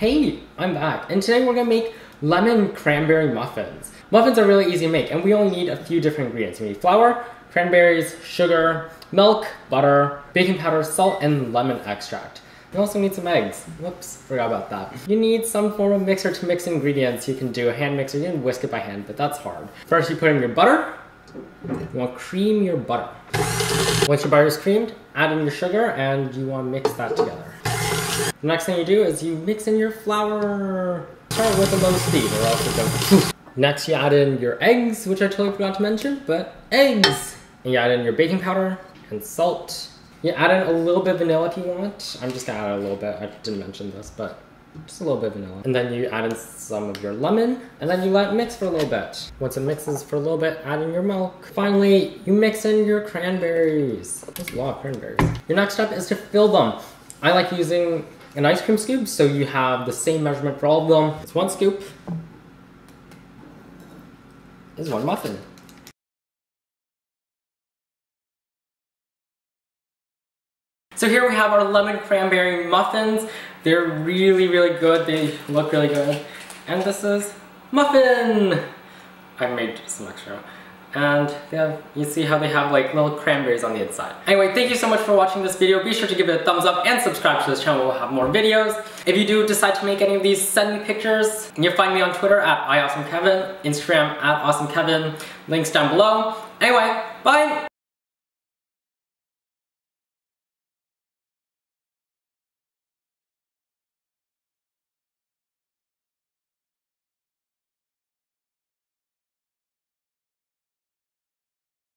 Hey, I'm back, and today we're gonna make lemon cranberry muffins. Muffins are really easy to make, and we only need a few different ingredients. We need flour, cranberries, sugar, milk, butter, baking powder, salt, and lemon extract. You also need some eggs. Whoops, forgot about that. You need some form of mixer to mix ingredients. You can do a hand mixer, you can whisk it by hand, but that's hard. First you put in your butter. You want to cream your butter. Once your butter is creamed, add in your sugar and you want to mix that together. The next thing you do is you mix in your flour. Start with a low speed or else it goes Next you add in your eggs, which I totally forgot to mention, but eggs! And you add in your baking powder and salt you add in a little bit of vanilla if you want. I'm just gonna add a little bit. I didn't mention this, but just a little bit of vanilla. And then you add in some of your lemon, and then you let it mix for a little bit. Once it mixes for a little bit, add in your milk. Finally, you mix in your cranberries. There's a lot of cranberries. Your next step is to fill them. I like using an ice cream scoop, so you have the same measurement for all of them. It's one scoop. Is one muffin. So here we have our lemon cranberry muffins. They're really, really good. They look really good. And this is muffin. I made some extra. And have, you see how they have like little cranberries on the inside. Anyway, thank you so much for watching this video. Be sure to give it a thumbs up and subscribe to this channel. We'll have more videos. If you do decide to make any of these, send me pictures. You'll find me on Twitter at iAwesomeKevin, Instagram at AwesomeKevin. Links down below. Anyway, bye!